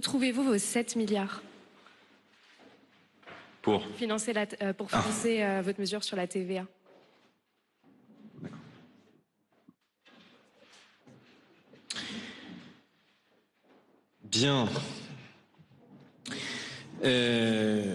Où trouvez-vous vos 7 milliards Pour financer la, euh, pour Ah. euh, votre mesure sur la TVA Bien. Euh,